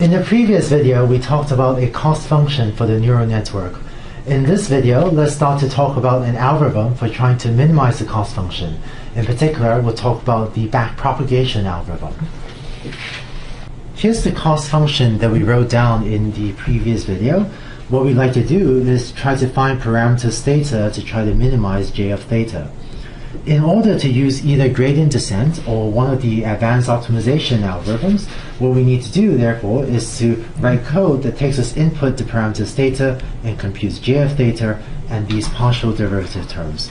In the previous video, we talked about a cost function for the neural network. In this video, let's start to talk about an algorithm for trying to minimize the cost function. In particular, we'll talk about the backpropagation algorithm. Here's the cost function that we wrote down in the previous video. What we'd like to do is try to find parameters theta to try to minimize j of theta. In order to use either gradient descent or one of the advanced optimization algorithms, what we need to do, therefore, is to write code that takes as input the parameters theta and computes j of theta and these partial derivative terms.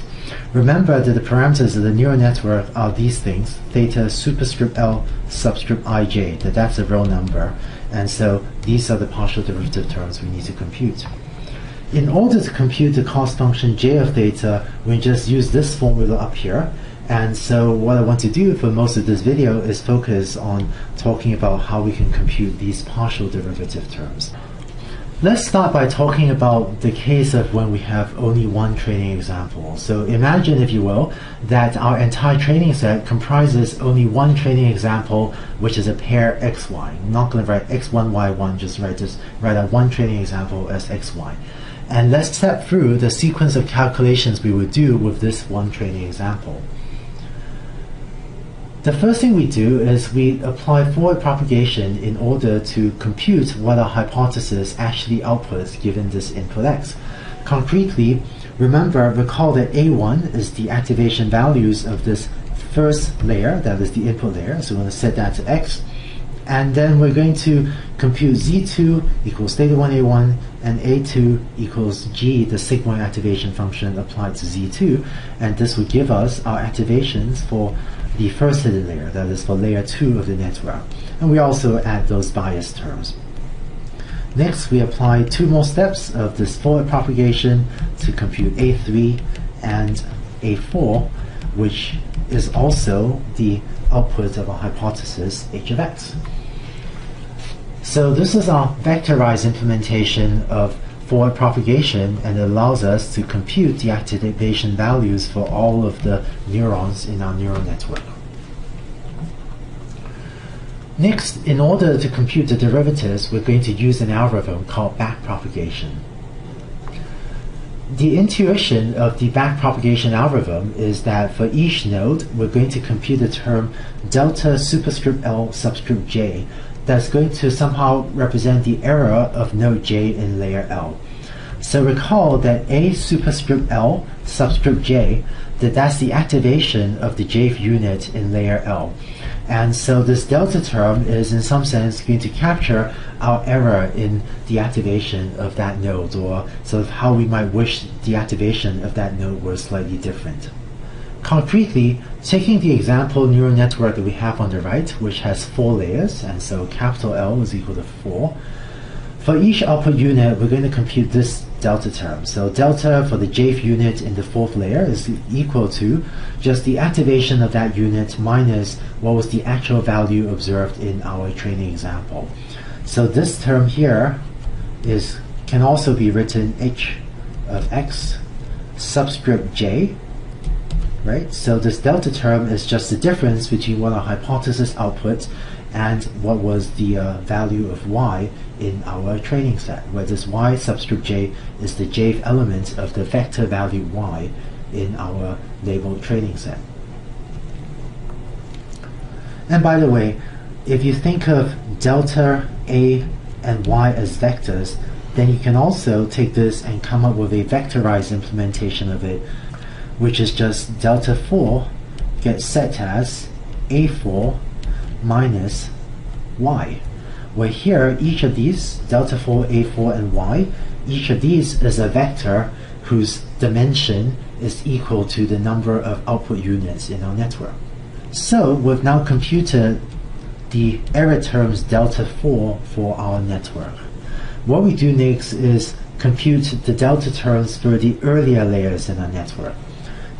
Remember that the parameters of the neural network are these things, theta superscript L subscript ij, that that's a real number. And so these are the partial derivative terms we need to compute. In order to compute the cost function j of theta, we just use this formula up here. And so what I want to do for most of this video is focus on talking about how we can compute these partial derivative terms. Let's start by talking about the case of when we have only one training example. So imagine, if you will, that our entire training set comprises only one training example, which is a pair xy. I'm not going to write x1, y1, just write, just write out one training example as xy. And let's step through the sequence of calculations we would do with this one training example. The first thing we do is we apply forward propagation in order to compute what our hypothesis actually outputs given this input x. Concretely, remember, recall that A1 is the activation values of this first layer, that is the input layer, so we're going to set that to x and then we're going to compute z2 equals theta 1 a1 and a2 equals g, the sigmoid activation function applied to z2, and this would give us our activations for the first hidden layer, that is for layer 2 of the network. And we also add those bias terms. Next, we apply two more steps of this forward propagation to compute A3 and A4, which is also the output of our hypothesis h of x. So this is our vectorized implementation of forward propagation and it allows us to compute the activation values for all of the neurons in our neural network. Next, in order to compute the derivatives, we're going to use an algorithm called backpropagation. The intuition of the backpropagation algorithm is that for each node, we're going to compute the term delta superscript L subscript J that's going to somehow represent the error of node j in layer L. So recall that A superscript L subscript j, that that's the activation of the jth unit in layer L. And so this delta term is in some sense going to capture our error in the activation of that node or sort of how we might wish the activation of that node were slightly different. Concretely, taking the example neural network that we have on the right, which has four layers, and so capital L is equal to 4, for each output unit, we're going to compute this delta term. So delta for the jth unit in the fourth layer is equal to just the activation of that unit minus what was the actual value observed in our training example. So this term here is can also be written h of x subscript j right? So this delta term is just the difference between what our hypothesis outputs and what was the uh, value of y in our training set, where this y subscript j is the jth element of the vector value y in our labeled training set. And by the way, if you think of delta a and y as vectors, then you can also take this and come up with a vectorized implementation of it which is just delta 4 gets set as a4 minus y. Where here, each of these, delta 4, a4, and y, each of these is a vector whose dimension is equal to the number of output units in our network. So we've now computed the error terms delta 4 for our network. What we do next is compute the delta terms for the earlier layers in our network.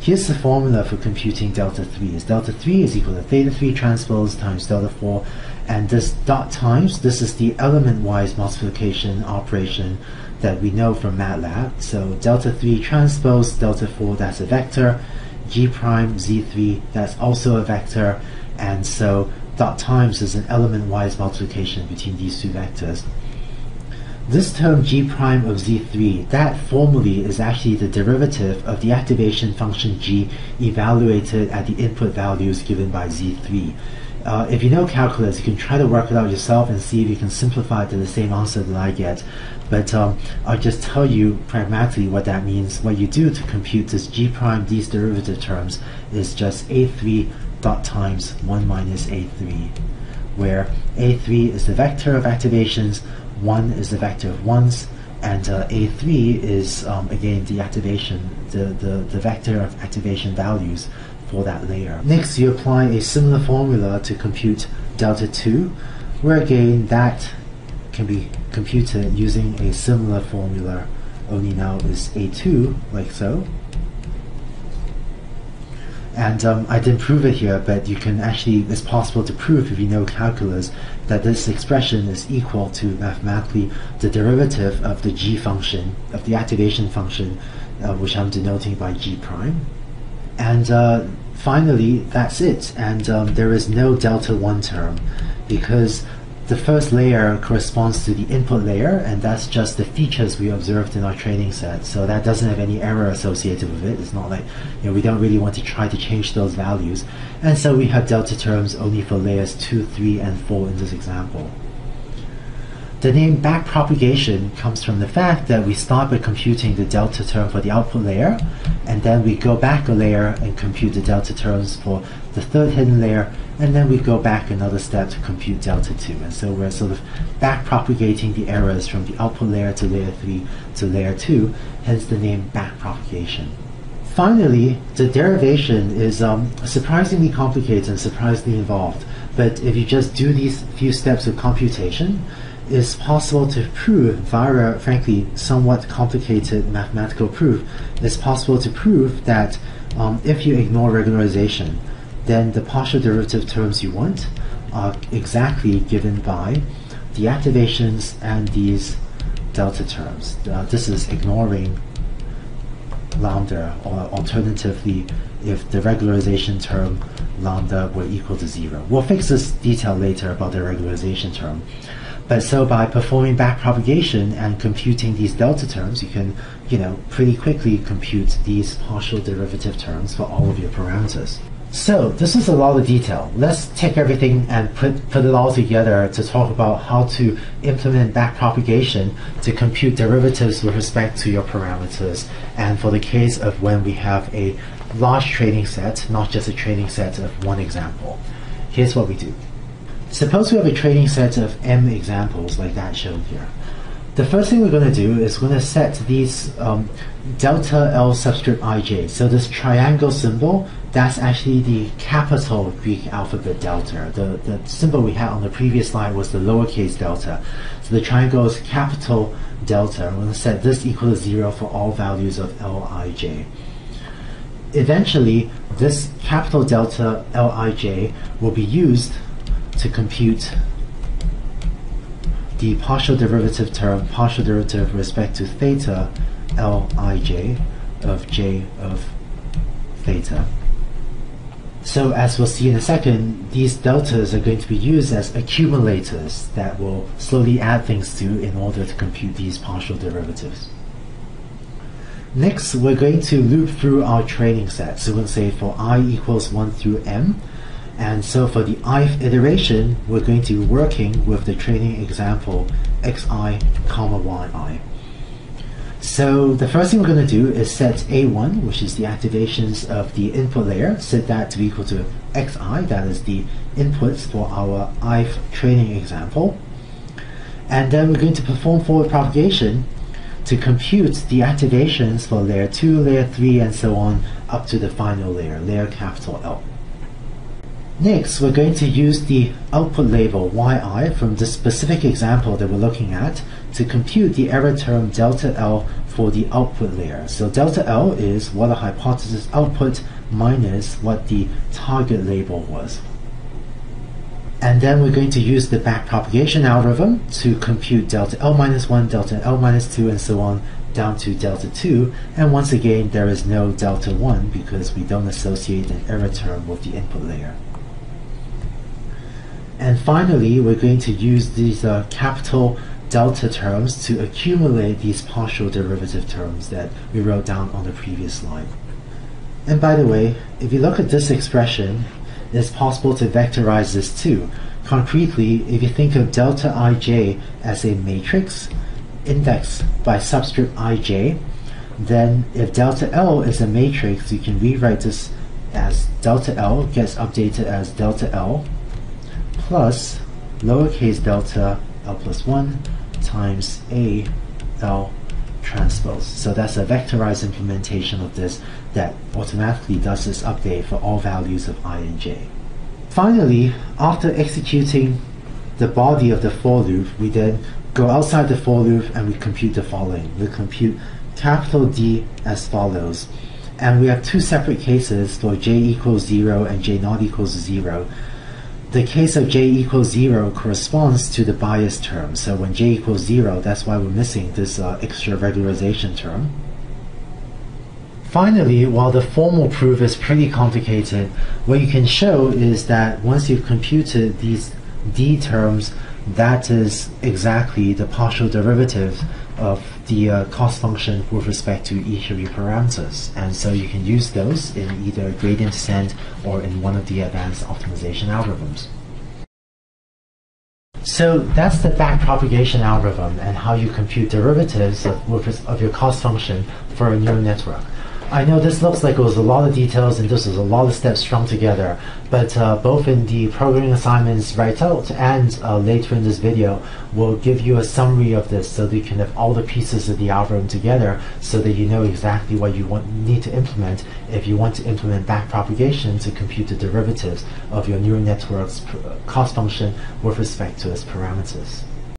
Here's the formula for computing delta 3 is delta 3 is equal to theta 3 transpose times delta 4 and this dot times this is the element wise multiplication operation that we know from MATLAB. So delta 3 transpose delta 4 that's a vector. G prime z3 that's also a vector. And so dot times is an element-wise multiplication between these two vectors. This term g prime of z3, that formally is actually the derivative of the activation function g evaluated at the input values given by z3. Uh, if you know calculus, you can try to work it out yourself and see if you can simplify it to the same answer that I get. But um, I'll just tell you pragmatically what that means. What you do to compute this g prime, these derivative terms, is just a3 dot times 1 minus a3, where a3 is the vector of activations, 1 is the vector of ones, and uh, a3 is, um, again, the activation, the, the, the vector of activation values for that layer. Next, you apply a similar formula to compute delta 2, where again that can be computed using a similar formula, only now is A2, like so. And um, I didn't prove it here, but you can actually, it's possible to prove if you know calculus that this expression is equal to mathematically the derivative of the g function, of the activation function, uh, which I'm denoting by g prime. And uh, finally, that's it. And um, there is no delta 1 term because the first layer corresponds to the input layer, and that's just the features we observed in our training set. So that doesn't have any error associated with it. It's not like you know we don't really want to try to change those values. And so we have delta terms only for layers 2, 3, and 4 in this example. The name backpropagation comes from the fact that we start by computing the delta term for the output layer, and then we go back a layer and compute the delta terms for the third hidden layer, and then we go back another step to compute delta 2. And so we're sort of backpropagating the errors from the output layer to layer 3 to layer 2, hence the name backpropagation. Finally, the derivation is um, surprisingly complicated and surprisingly involved, but if you just do these few steps of computation, is possible to prove via, frankly, somewhat complicated mathematical proof. It's possible to prove that um, if you ignore regularization, then the partial derivative terms you want are exactly given by the activations and these delta terms. Uh, this is ignoring lambda, or alternatively, if the regularization term lambda were equal to zero. We'll fix this detail later about the regularization term. But so by performing backpropagation and computing these delta terms, you can, you know, pretty quickly compute these partial derivative terms for all of your parameters. So this is a lot of detail. Let's take everything and put, put it all together to talk about how to implement backpropagation to compute derivatives with respect to your parameters. And for the case of when we have a large training set, not just a training set of one example. Here's what we do. Suppose we have a training set of m examples like that shown here. The first thing we're going to do is we're going to set these um, delta L subscript ij. So this triangle symbol, that's actually the capital Greek alphabet delta. The, the symbol we had on the previous slide was the lowercase delta. So the triangle is capital delta. We're going to set this equal to 0 for all values of Lij. Eventually, this capital delta Lij will be used to compute the partial derivative term, partial derivative respect to theta Lij of j of theta. So as we'll see in a second, these deltas are going to be used as accumulators that will slowly add things to in order to compute these partial derivatives. Next, we're going to loop through our training set. So we'll say for i equals 1 through m, and so for the ith iteration, we're going to be working with the training example xi comma yi. So the first thing we're going to do is set A1, which is the activations of the input layer, set that to be equal to xi, that is the inputs for our ith training example. And then we're going to perform forward propagation to compute the activations for layer 2, layer 3, and so on up to the final layer, layer capital L. Next, we're going to use the output label yi from the specific example that we're looking at to compute the error term delta L for the output layer. So delta L is what the hypothesis output minus what the target label was. And then we're going to use the backpropagation algorithm to compute delta L minus 1, delta L minus 2, and so on down to delta 2. And once again, there is no delta 1 because we don't associate an error term with the input layer. And finally, we're going to use these uh, capital delta terms to accumulate these partial derivative terms that we wrote down on the previous slide. And by the way, if you look at this expression, it's possible to vectorize this too. Concretely, if you think of delta ij as a matrix indexed by subscript ij, then if delta L is a matrix, you can rewrite this as delta L gets updated as delta L plus lowercase delta L plus 1 times A L transpose. So that's a vectorized implementation of this that automatically does this update for all values of i and j. Finally, after executing the body of the for loop, we then go outside the for loop and we compute the following. We compute capital D as follows. And we have two separate cases for j equals 0 and j not equals 0. The case of j equals 0 corresponds to the bias term. So when j equals 0, that's why we're missing this uh, extra regularization term. Finally, while the formal proof is pretty complicated, what you can show is that once you've computed these d terms, that is exactly the partial derivative of the uh, cost function with respect to each of your parameters. And so you can use those in either gradient descent or in one of the advanced optimization algorithms. So that's the backpropagation algorithm and how you compute derivatives of, of your cost function for a neural network. I know this looks like it was a lot of details and this was a lot of steps strung together, but uh, both in the programming assignments right out and uh, later in this video, we'll give you a summary of this so that you can have all the pieces of the algorithm together so that you know exactly what you want need to implement if you want to implement backpropagation to compute the derivatives of your neural network's cost function with respect to its parameters.